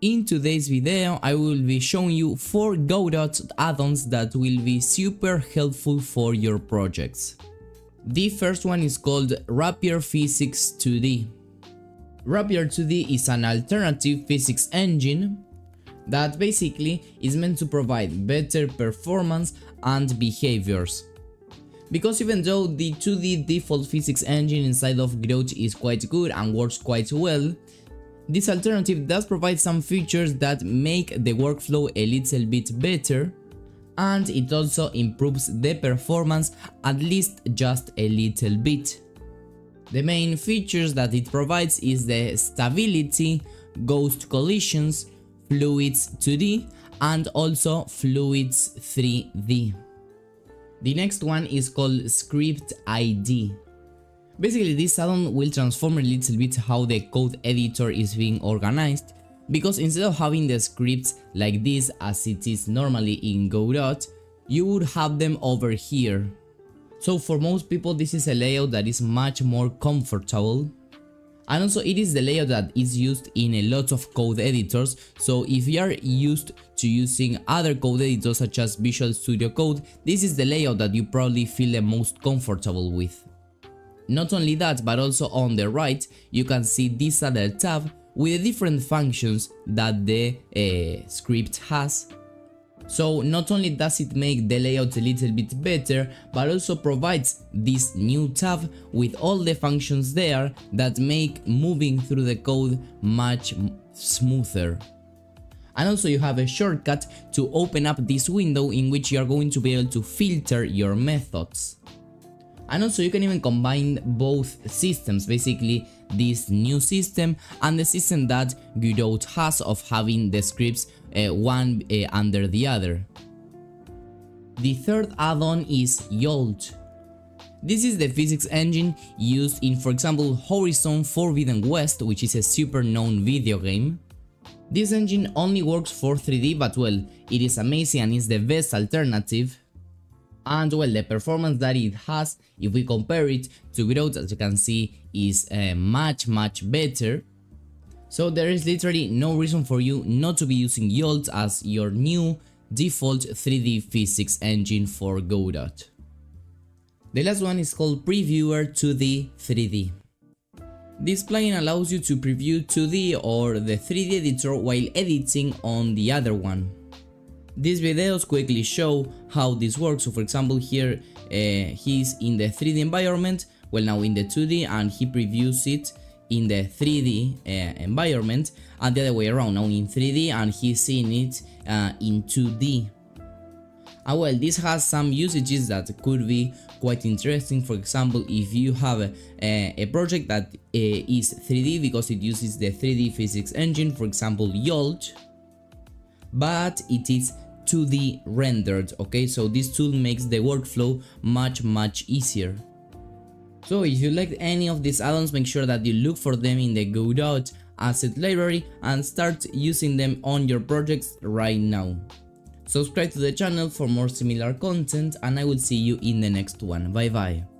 In today's video I will be showing you 4 Godot add-ons that will be super helpful for your projects. The first one is called Rapier Physics 2D. Rapier 2D is an alternative physics engine that basically is meant to provide better performance and behaviors. Because even though the 2D default physics engine inside of Godot is quite good and works quite well, this alternative does provide some features that make the workflow a little bit better and it also improves the performance at least just a little bit. The main features that it provides is the stability, ghost collisions, fluids 2D and also fluids 3D. The next one is called script ID. Basically this add-on will transform a little bit how the code editor is being organized because instead of having the scripts like this as it is normally in Godot, you would have them over here. So for most people this is a layout that is much more comfortable and also it is the layout that is used in a lot of code editors so if you are used to using other code editors such as Visual Studio Code this is the layout that you probably feel the most comfortable with. Not only that, but also on the right, you can see this other tab with the different functions that the uh, script has. So not only does it make the layout a little bit better, but also provides this new tab with all the functions there that make moving through the code much smoother. And also you have a shortcut to open up this window in which you are going to be able to filter your methods and also you can even combine both systems basically this new system and the system that Godot has of having the scripts uh, one uh, under the other. The third add-on is Jolt. This is the physics engine used in for example Horizon Forbidden West which is a super known video game. This engine only works for 3D but well, it is amazing and is the best alternative and well the performance that it has if we compare it to Godot as you can see is uh, much much better so there is literally no reason for you not to be using Jolt as your new default 3D physics engine for Godot. The last one is called Previewer 2D 3D. This plugin allows you to preview 2D or the 3D editor while editing on the other one. These videos quickly show how this works. So for example here uh, he's in the 3D environment, well now in the 2D and he previews it in the 3D uh, environment and the other way around now in 3D and he's seeing it uh, in 2D. Uh, well, this has some usages that could be quite interesting. For example, if you have a, a, project that uh, is 3D because it uses the 3D physics engine, for example, Jolt, but it is 2D rendered, okay? So this tool makes the workflow much much easier. So if you like any of these add-ons, make sure that you look for them in the Godot asset library and start using them on your projects right now. Subscribe to the channel for more similar content and I will see you in the next one. Bye bye.